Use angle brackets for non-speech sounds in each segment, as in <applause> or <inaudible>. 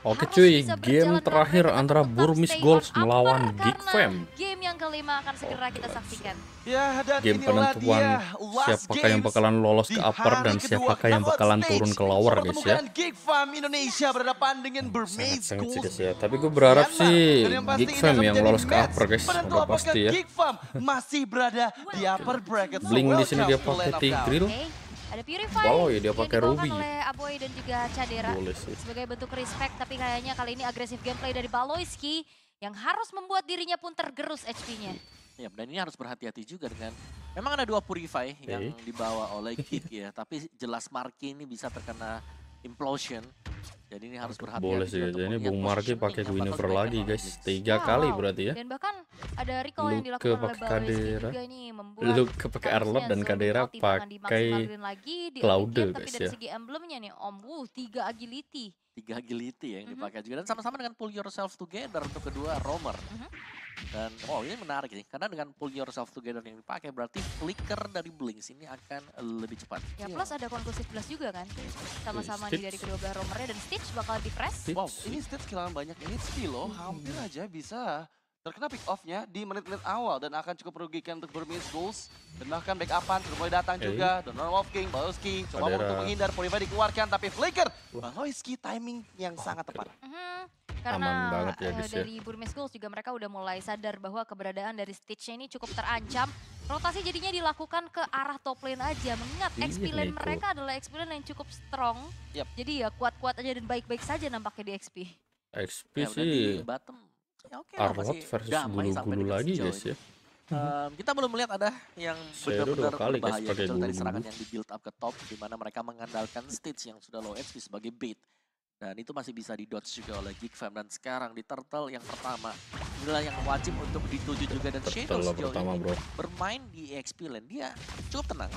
Oke cuy, game terakhir antara on upper melawan Geek Fam. Game yang kelima akan segera kita saksikan. Ya, dan Game penentuan dia, siapakah yang bakalan lolos ke upper dan kedua siapakah yang bakalan stage. turun ke lower guys ya. Geek Farm Indonesia berhadapan dengan Bermaze Sangat-sangat sih Goals. guys ya. Tapi gue berharap sih Geek Fam yang lolos ke upper guys. Udah pasti ya. Geek masih berada di upper bracket. So, Blink di sini dia pakai. Tigreal. Oke, ada Purify Wow, ya dia yang pakai Ruby. oleh Aboy dan juga Cadera sebagai bentuk respect tapi kayaknya kali ini agresif gameplay dari Baloiski yang harus membuat dirinya pun tergerus HP-nya. Ya, dan ini harus berhati-hati juga dengan memang ada dua purify yang dibawa oleh Geek ya, tapi jelas Marki ini bisa terkena implosion. Jadi ini harus berhati-hati. Boleh sih guys. Ini Bung Marki pakai yang Guinevere lagi guys. Tiga Wow, kali berarti ya. Dan bahkan ada recall yang Luke dilakukan oleh Kadera. juga ini membuat Luke pakai Arlot dan Kadera pakai dimaksimalin lagi di early Cloud game, tapi guys dari ya. segi emblemnya nih Om Wu, tiga agility. Tiga agility ya yang Mhm. dipakai juga dan sama-sama dengan pull yourself together untuk kedua roamer. Mhm. Dan oh ini menarik nih karena dengan pull yourself together yang dipakai berarti flicker dari Blinks ini akan lebih cepat. Ya Iya. plus ada conclusive blast juga kan. Sama-sama dari kedua belah romernya dan Stitch bakal di press. Stitch. Wow, ini Stitch kehilangan banyak HP loh. Hampir aja bisa terkena pick off-nya di menit-menit awal dan akan cukup merugikan untuk Burmese Goals. Dan bahkan backupan sudah mulai datang Oke. juga. Donald Wolf King, Baloski coba Kadera. untuk menghindar, Purify dikeluarkan tapi Flicker. Baloski timing yang sangat tepat. Mhm. Karena Aman banget ya, ya. dari Burmese Goals juga mereka udah mulai sadar bahwa keberadaan dari Stitch ini cukup terancam. Rotasi jadinya dilakukan ke arah top lane aja. Mengingat Iya, XP lane mereka adalah XP lane yang cukup strong. Yap. Jadi ya kuat-kuat aja dan baik-baik saja nampaknya di XP. XP Ya, sih di bottom. Ya oke lah, Arlot masih versus damai sampai bulu-bulu dengan lagi guys ya. Em, kita belum melihat ada yang benar-benar berbahaya kecuali dari bulu-bulu. serangan yang di build up ke top di mana mereka mengandalkan Stitch yang sudah low HP sebagai bait. Dan itu masih bisa di dodge juga oleh Geek Fam dan sekarang di Turtle yang pertama inilah yang wajib untuk dituju juga dan Shadow sejauh ini bro. bermain di EXP lane dia cukup tenang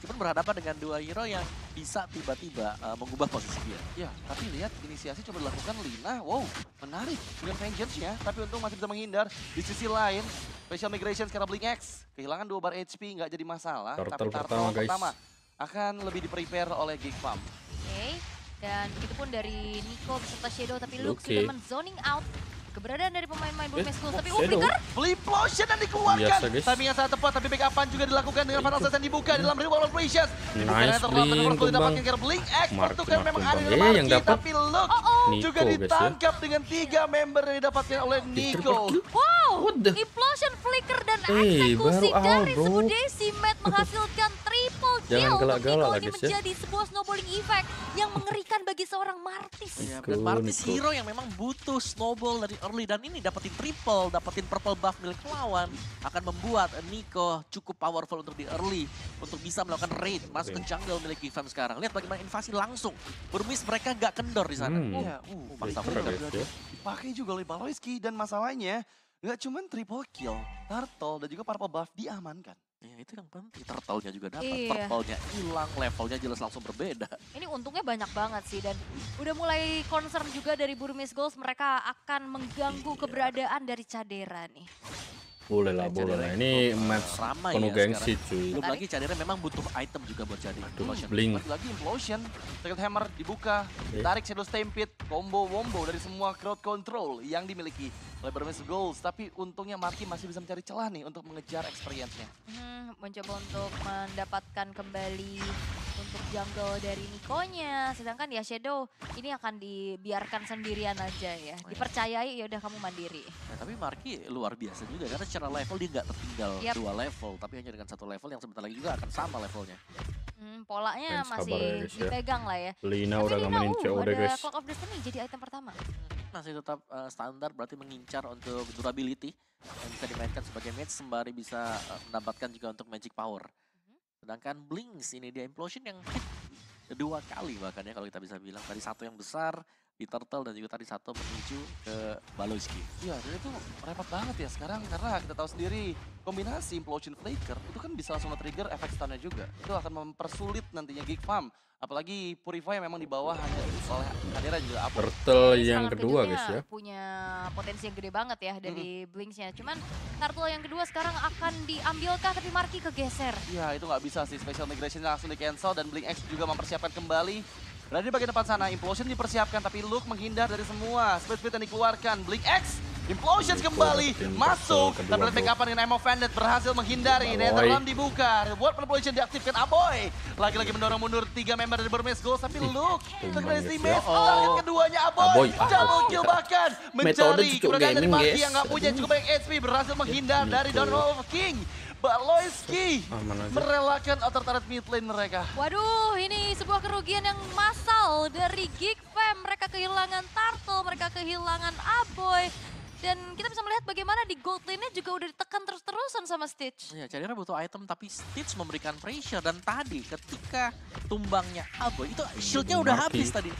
meskipun berhadapan dengan dua hero yang bisa tiba-tiba uh, mengubah posisi dia. Ya, tapi lihat inisiasi coba dilakukan Lina. Wow, menarik dengan vengeance-nya. Tapi untung masih bisa menghindar. Di sisi lain, Special Migration sekarang Blink X. Kehilangan dua bar HP nggak jadi masalah. Turtle tapi pertama, guys. pertama akan lebih di-prepare oleh Geek Farm. Oke. Dan begitu pun dari Nico beserta Shadow tapi Luke Oke. sudah men-zoning out keberadaan dari pemain-pemain Burmese Goals. Tapi oh, Shadow. Flicker Fliplosion dan dikeluarkan. Biasa, guys. Timing yang sangat tepat, tapi backupan juga dilakukan dengan Fatal yang dibuka di dalam Reward Operations. Dibuka Nice, dengan terlalu Blink, karena Blink X. Mark, Waktu kan memang ada di Eh, yang dapat tapi Nico juga ya. ditangkap dengan tiga member yang didapatkan oleh Nico. Wow, implosion flicker dan Eh, eksekusi dari bro. Sebudesi Matt menghasilkan <laughs> Jangan Nico lah, ini guys, ya. menjadi sebuah snowballing effect yang mengerikan bagi seorang Martis. Ya, dan Martis Nico. hero yang memang butuh snowball dari early dan ini dapetin triple, dapetin purple buff milik lawan akan membuat Nico cukup powerful untuk di early untuk bisa melakukan raid masuk ke Oke. jungle milik Gifam sekarang. Lihat bagaimana invasi langsung. Bermis mereka gak kendor di sana. Hmm. Iya, uh, Maksa Baker, bener. guys ya. dipakai juga oleh Baloiski dan masalahnya nggak cuman triple kill, turtle dan juga purple buff diamankan. Ya, itu yang penting. Turtle-nya juga dapat, Iya. purple-nya hilang, levelnya jelas langsung berbeda. Ini untungnya banyak banget sih dan udah mulai concern juga dari Burmese Goals mereka akan mengganggu Iya. keberadaan dari Cadera nih. Boleh lah, Jadi boleh lah. Ini eh, match ramai penuh ya gengsi cuy. Belum lagi Cadera memang butuh item juga buat jadi. Implosion. Blink. Balik lagi implosion, second hammer dibuka, tarik shadow stampede, combo wombo dari semua crowd control yang dimiliki oleh Burmese Goals. Tapi untungnya Marky masih bisa mencari celah nih untuk mengejar experience-nya. Hmm, mencoba untuk mendapatkan kembali untuk jungle dari Nikonya. Sedangkan ya Shadow ini akan dibiarkan sendirian aja ya. Oh, iya. Dipercayai ya udah kamu mandiri. Nah, tapi Marki luar biasa juga karena secara level dia nggak tertinggal Yap. dua level, tapi hanya dengan satu level yang sebentar lagi juga akan sama levelnya. Hmm, polanya sabar masih ya, guys, ya. dipegang lah ya. Lina Tapi udah Lina, ngamainin uh, COD guys. Clock of Destiny jadi item pertama. Masih tetap eh, standar berarti mengincar untuk durability yang bisa dimainkan sebagai match sembari bisa eh, mendapatkan juga untuk magic power. Sedangkan Blinks ini dia implosion yang hit dua kali bahkan ya kalau kita bisa bilang. Tadi satu yang besar turtle dan juga tadi satu menuju ke Baloiski. Iya, dan itu repot banget ya sekarang karena kita tahu sendiri kombinasi implosion flicker itu kan bisa langsung nge-trigger efek stunnya juga. Itu akan mempersulit nantinya Geek Farm. Apalagi Purify yang memang di bawah hanya oleh Kadera juga apa. Turtle Ini yang kedua guys ya. Punya potensi yang gede banget ya dari Blinksnya. Cuman Turtle yang kedua sekarang akan diambilkah tapi Marky kegeser. Iya, itu nggak bisa sih. Special Migration langsung di cancel dan Blink X juga mempersiapkan kembali. Berada di bagian depan sana, Implosion dipersiapkan tapi Luke menghindar dari semua. Split-split yang dikeluarkan, Blink X Implosions kembali masuk, tapi bro. backupan dengan Emo Bandit berhasil menghindari. Netherland dibuka, reward manipulation diaktifkan Aboy. Lagi-lagi mendorong mundur tiga member dari Burmese Gold, tapi Luke terkena ya. damage. Target keduanya Aboy, double ah, kill ah. bahkan mencari keberadaan dari guys. yang nggak punya cukup banyak HP berhasil menghindar Nico. dari Downfall of King. Aja. merelakan outer turret mid lane mereka. Waduh, ini sebuah kerugian yang massal dari Geek Fam. Mereka kehilangan Turtle, mereka kehilangan Aboy. Dan kita bisa melihat bagaimana di gold lane-nya juga udah ditekan terus-terusan sama Stitch. Ya, Cadera butuh item tapi Stitch memberikan pressure dan tadi ketika tumbangnya Aboy itu shieldnya udah Maki. habis tadi.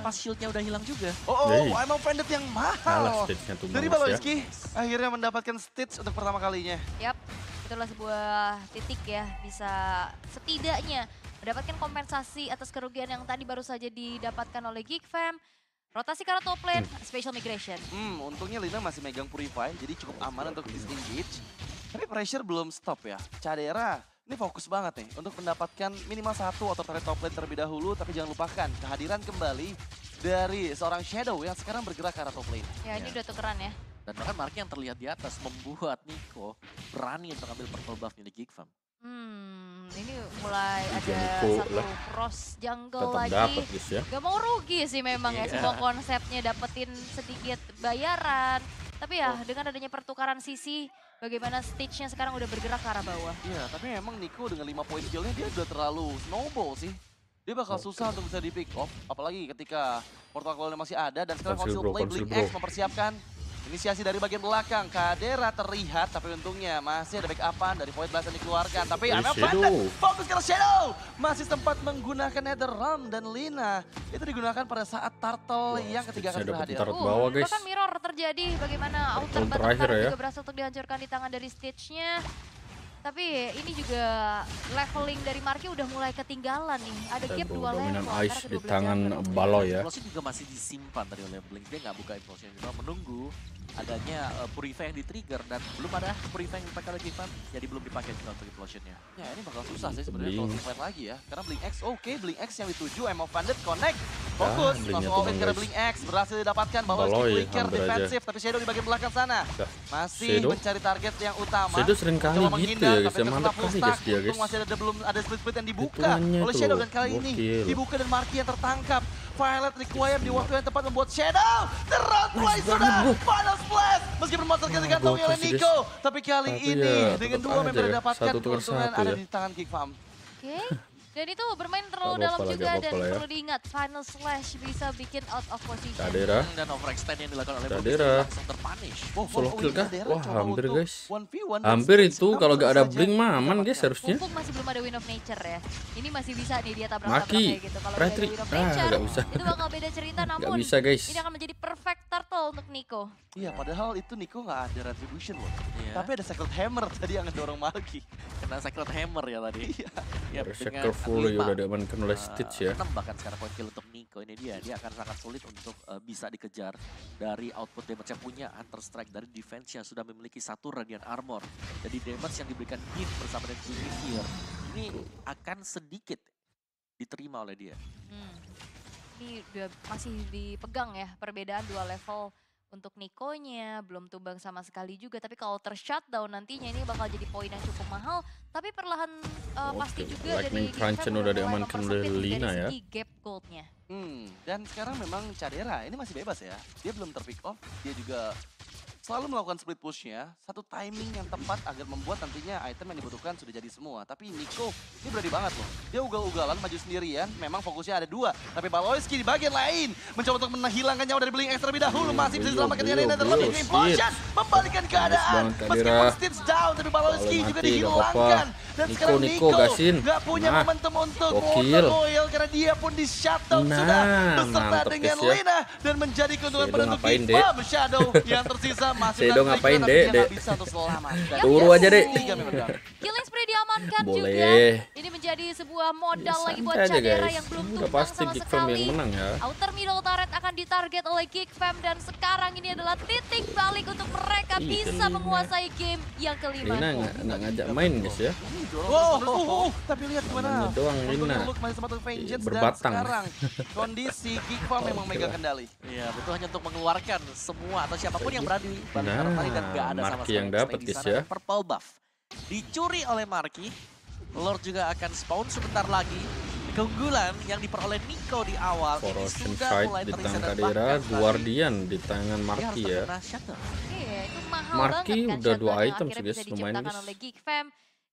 Pas shieldnya udah hilang juga. Oh, oh, emang Bandit yang Kalah mahal. Dari Mas, ya. Akhirnya mendapatkan Stitch untuk pertama kalinya. Yap, itulah sebuah titik ya bisa setidaknya mendapatkan kompensasi atas kerugian yang tadi baru saja didapatkan oleh Geek Fam. Rotasi arah top lane, special migration. Hmm, untungnya Lina masih megang Purify, jadi cukup aman untuk disengage. Tapi pressure belum stop ya. Cadera ini fokus banget nih untuk mendapatkan minimal satu atau top lane terlebih dahulu. Tapi jangan lupakan kehadiran kembali dari seorang Shadow yang sekarang bergerak ke arah top lane. Ya, ini udah tukeran ya. Dan bahkan Marky yang terlihat di atas membuat Nico berani untuk ambil purple buff di Geek Fam. Hmm, ini mulai ada Jericho satu lah. cross jungle Tetap lagi. dapat guys ya. Gak mau rugi sih memang ya Iya. semua konsepnya dapetin sedikit bayaran. Tapi ya dengan adanya pertukaran sisi, bagaimana stage-nya sekarang udah bergerak ke arah bawah. Iya, tapi memang Nico dengan 5 poin killnya dia udah terlalu snowball sih. Dia bakal susah untuk bisa di pick off, apalagi ketika portal masih ada dan sekarang bro, Play Blink. X mempersiapkan inisiasi dari bagian belakang. Kadera terlihat tapi untungnya masih ada backupan dari Void Blast yang dikeluarkan. Tapi Shadow. Bandit fokus ke Shadow. Masih sempat menggunakan Netherrealm dan Lina. Itu digunakan pada saat Turtle yang ketiga Stitch-nya kali dapat berhadir. Ke bawah, guys. bahkan mirror terjadi bagaimana outer terakhir turret ya. juga berhasil untuk dihancurkan di tangan dari stage-nya. Tapi ini juga leveling dari Marky udah mulai ketinggalan nih. Ada gap dua level ice di kedua belah tangan. Baloy ya. Implosion juga masih disimpan tadi oleh Blink. Dia nggak buka Implosion juga menunggu adanya uh, Purify yang di-trigger dan belum ada Purify yang dipakai oleh Fam, jadi belum dipakai juga untuk Implosionnya. Ya ini bakal susah sih sebenarnya kalau lagi ya. Karena Blink X oke, Blink X yang dituju Emma Bandit connect. Fokus, langsung all in guys. Blink X berhasil didapatkan. Hampir aja. defensif, tapi Shadow di bagian belakang sana. Masih Shadow. mencari target yang utama. Shadow sering kali Coba gitu menghindar, ya guys. tapi Ya mantap kali guys dia guys. Masih ada belum ada split-split yang dibuka oleh Shadow dan kali ini dibuka dan Marky yang tertangkap. Violet require di waktu yang tepat membuat Shadow banget, sudah final splash meskipun monster Wah, digantongi oleh Nico tapi kali ini ya, dengan dua member ya, mendapatkan tukar keuntungan satu ada ya. di tangan Kick Farm. Oke. <laughs> Dan itu bermain terlalu dalam juga dan dan ya. perlu diingat final slash bisa bikin out of position. Kadera. Dan overextend yang dilakukan oleh Kadera. langsung terpunish. Wow, Solo kill kah? Wah hampir guys. 1v1, hampir itu kalau nggak ada blink mah aman guys harusnya. Mumpung masih belum ada win of nature ya. Ini masih bisa nih dia tabrak tabrak kayak gitu. Kalau ada win of ah, nature ah, bisa. itu bakal beda cerita <laughs> namun gak bisa, guys. ini akan menjadi perfect turtle untuk Nico. Iya padahal itu Nico nggak ada retribution loh. Iya. Tapi ada Sacred Hammer <laughs> tadi yang ngedorong Maki. Kena Sacred Hammer ya tadi. Iya. ya, dengan 10 ya udah diamankan oleh eh, Stitch ya. bahkan sekarang point kill untuk Nico ini dia. Dia akan sangat sulit untuk uh, bisa dikejar dari output damage yang punya Hunter Strike dari defense yang sudah memiliki satu Radiant Armor. Jadi damage yang diberikan Gin bersama dengan Junior ini akan sedikit diterima oleh dia. Hmm. Ini masih dipegang ya perbedaan dua level untuk Nikonya belum tumbang sama sekali juga tapi kalau tershutdown nantinya ini bakal jadi poin yang cukup mahal tapi perlahan uh, pasti Oke, juga Lightning dari Crunch udah diamankan oleh Lina ya. gap goldnya. Hmm, dan sekarang memang Cadera ini masih bebas ya. Dia belum terpick off, dia juga selalu melakukan split pushnya, satu timing yang tepat agar membuat nantinya item yang dibutuhkan sudah jadi semua. Tapi Nico, ini berani banget loh. Dia ugal-ugalan maju sendirian, memang fokusnya ada dua. Tapi Baloyski di bagian lain, mencoba untuk menghilangkan nyawa dari Blink X terlebih dahulu. Masih bisa diselamatkan dengan Netherlands beliau, Implosion. Stitch. Membalikan keadaan. Meskipun Stitch down, tapi Baloyski Kalau juga gak dihilangkan. Dan Nico, sekarang Nico, Nico gasin. nggak punya Nah, momentum untuk gokil. loyal karena dia pun di shutdown Nah, sudah beserta dengan ya. Lina dan menjadi keuntungan Dek? Farm. Shadow yang tersisa <laughs> Shadow dan ngapain, Dek? Dek. Turu aja, Dek. Spree diamankan juga. Boleh. Ini menjadi sebuah modal Ya, lagi buat Cadera guys. yang belum tumbang pasti sama Geek Fam sekali. yang menang ya. Outer middle turret akan ditarget oleh Geek Fam dan sekarang ini adalah titik balik untuk mereka Ih, bisa Lina. menguasai game yang kelima. Lina nggak nggak ngajak main guys ya. Terus-menerus. Oh, oh, oh, tapi lihat gimana. Doang Lina. Look masih sempat untuk vengeance dan Berbatang. sekarang kondisi Geek Farm <laughs> memang megang lah. kendali. Iya, betul hanya untuk mengeluarkan semua atau siapa pun yang berada di balik Nah, dan nggak ada sama sekali yang dapat, guys, ya. Purple buff dicuri oleh Marky. Lord juga akan spawn sebentar lagi. Keunggulan yang diperoleh Nico di awal ini Corrosion sudah Fight mulai di terisi tangan dan Kadera, bahkan tadi Guardian di tangan harus ya. Iya, itu mahal Marky banget kan udah dua item sih, guys, lumayan, diciptakan guys. oleh.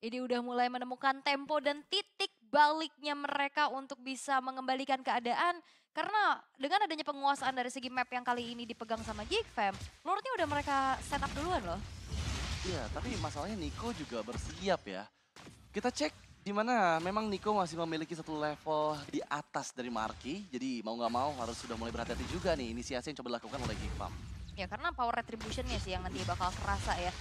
Ini udah mulai menemukan tempo dan titik baliknya mereka untuk bisa mengembalikan keadaan. Karena dengan adanya penguasaan dari segi map yang kali ini dipegang sama Geek Fam, Lordnya udah mereka set up duluan loh. Iya, tapi masalahnya Nico juga bersiap ya. Kita cek di mana memang Nico masih memiliki satu level di atas dari Marky. Jadi mau nggak mau harus sudah mulai berhati-hati juga nih inisiasi yang coba dilakukan oleh Geek Farm. Ya karena power retributionnya sih yang nanti bakal kerasa ya.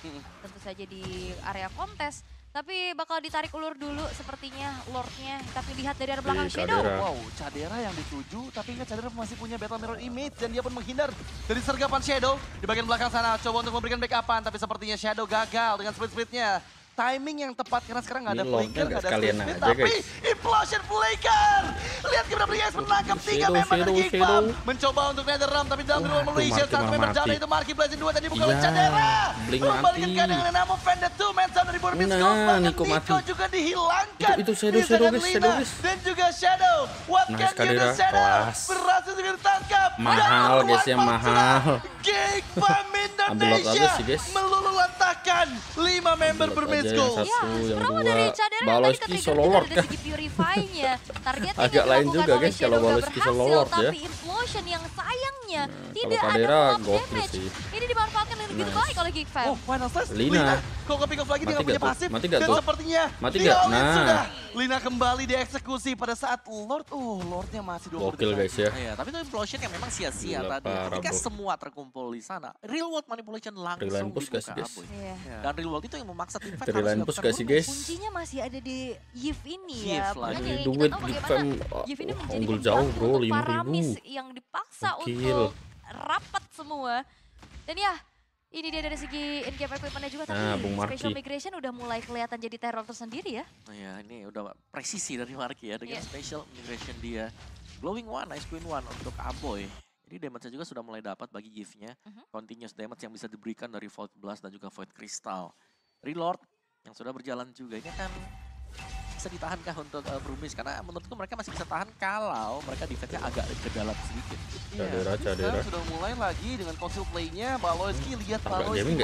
Tentu saja di area kontes. Tapi bakal ditarik ulur dulu sepertinya Lordnya. Tapi lihat dari arah belakang Di Shadow. Wow, Cadera yang dituju, tapi ingat Cadera masih punya Battle Mirror Image dan dia pun menghindar dari sergapan Shadow. Di bagian belakang sana coba untuk memberikan backupan, tapi sepertinya Shadow gagal dengan split-splitnya. Timing yang tepat karena sekarang nggak ada flicker, nggak ada aja, tapi guys. Implosion Flicker! Lihat gimana Blias menangkap tiga member dari Shadow, Geek Farm. Shadow. Mencoba untuk Netherrealm, tapi dalam Waduh, Dual Malaysia satu member jana itu Marky Blazing 2 tadi bukan. Blink Membalikkan mati. keadaan dengan nama Vendor 2 man down dari Burmese Nah, Nico mati. juga dihilangkan. Itu- itu Shadow, Shadow, guys, Shadow, guys. Dan juga Shadow. What Nice, can you do Shadow? Berhasil ditangkap. Mahal, guys, ya, mahal. Geek Farm <laughs> Ambil lot Indonesia aja sih, guys. Lantakkan 5 member Gold. satu. Ya, dua, dari Cadera yang tadi juga lord dari segi purify-nya. Targetnya <laughs> Agak lain juga, guys, kalau Baloski solo lord, ya. Tapi implosion yang sayangnya Nah, tidak kalau ada gokil damage. sih. Ini dimanfaatkan dengan begitu Nice. baik oleh Geek Fam. Oh, final flash. Lina. Kok ke pick off lagi dia Mati nggak punya pasif. Mati Dan tuh? sepertinya Mati in Nah. sudah. Lina kembali dieksekusi pada saat Lord. Uh, Lordnya masih 20 Gokil guys ya. Iya, tapi itu implosion yang memang sia-sia tadi. Ketika bro. semua terkumpul di sana, real world manipulation langsung Real push dibuka guys. Iya. lagi. Dan real world itu yang memaksa tim fight Real harus push dilakukan dulu. guys. Kuncinya masih ada di Yif ini Yif ya. Makanya kita duit tahu di bagaimana fam Yif ini oh, menjadi jauh bro, untuk 5 Paramis ribu. yang dipaksa Gokil. Rapat semua. Dan ya, ini dia dari segi in-game equipment juga tapi Nah, Bung Marky. special migration udah mulai kelihatan jadi teror tersendiri ya. Nah, ya, ini udah presisi dari Marky ya dengan Iya. special migration dia. Glowing One, Nice Queen One untuk Aboy. Jadi damage-nya juga sudah mulai dapat bagi Gift-nya. Mhm. Continuous damage yang bisa diberikan dari Void Blast dan juga Void Crystal. Reload yang sudah berjalan juga. Ini kan bisa ditahankah untuk uh, Brumis? Karena menurutku mereka masih bisa tahan kalau mereka defense-nya agak ke dalam sedikit. Cadera, tapi Cadera. sudah mulai lagi dengan konsil play-nya. Baloyski lihat Tabrak Baloyski gaming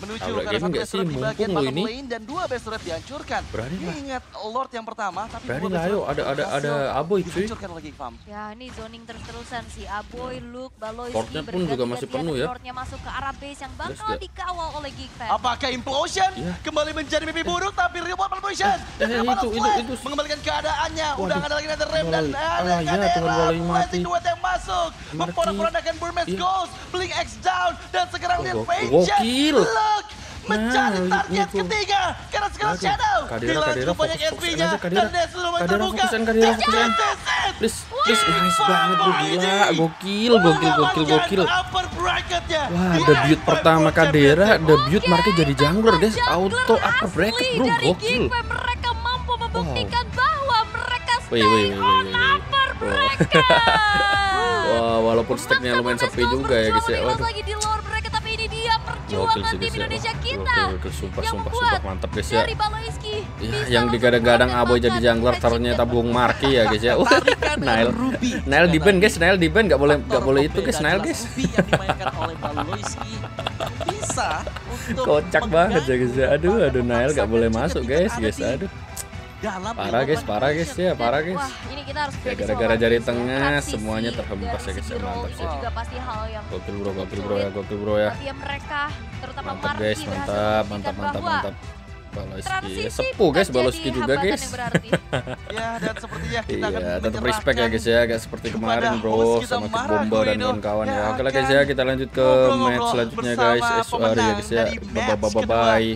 sih. Menuju ke arah satu sih? di bagian Mumpung lo bottom ini. lane dan dua base turret dihancurkan. Berani lah. Ingat Lord yang pertama, tapi Berani lah, ayo. Ada- ada- ada Aboy, cuy. Dihancurkan Geek Farm. Ya ini zoning terus-terusan si Aboy, Luke, Baloyski Lordnya pun juga masih penuh ya. Lordnya masuk ke arah base yang bakal nggak? dikawal oleh Geek Fam. Apakah Implosion Iya. kembali menjadi mimpi buruk tapi Reward Implosion Eh, eh, itu, itu, itu. mengembalikan keadaannya udah ada lagi ada rem dan ada Kadera. Blazing Duet yang masuk memporak-porandakan Burmese Iya. Ghost Blink X down dan sekarang Oh, lihat. Vengeance Gokil. Mencari Nah, target itu. ketiga karena sekarang Shadow banyak SP-nya dan terbuka. Please, please, nice banget wah, gila, gokil, gokil, gokil, gokil. Wah, debut pertama Kadera, debut jadi jungler guys, auto upper bracket bro, gokil. Geek Fam. Mereka mampu membuktikan bahwa mereka stay Wih, wih, wih, wih, on wih, wih. upper Wah. bracket. <laughs> Wah, walaupun stacknya lumayan sepi juga ya guys ya, Waduh. Gokil perjuangan sih tim guys ya, Indonesia kita. gokil, gokil, sumpah, yang sumpah, sumpah, mantap guys ya. Ya, bisa yang digadang-gadang Aboy jadi jungler magic ternyata dan Bung Marky ya guys ya. <laughs> Nail. Nail di ban guys, Nail di ban nggak boleh nggak boleh itu guys, Nail guys. Ruby yang dimainkan oleh Baloyski bisa untuk Kocak banget ya guys ya. Aduh, aduh Nail nggak boleh masuk guys, guys. Aduh, dalam parah guys, parah guys Indonesia. ya, parah guys. Wah, ini kita harus Ya, gara-gara Marcus tengah, Transisi semuanya terhempas ya, guys, ya. Mantap sih. itu juga pasti hal yang Gokil bro, gokil bro ya, gokil bro ya. tapi ya mereka terutama Mantap guys, mantap, mantap, mantap, mantap. Baloski. Sepuh guys Baloski juga guys. <laughs> Ya dan sepertinya kita akan Iya, tetap respect ya guys ya, gak seperti kemarin bro sama Mara Bomba dan kawan-kawan ya. yang Oke lah guys ya, kita lanjut ke match selanjutnya guys. Eh, sorry ya guys ya. Bye bye bye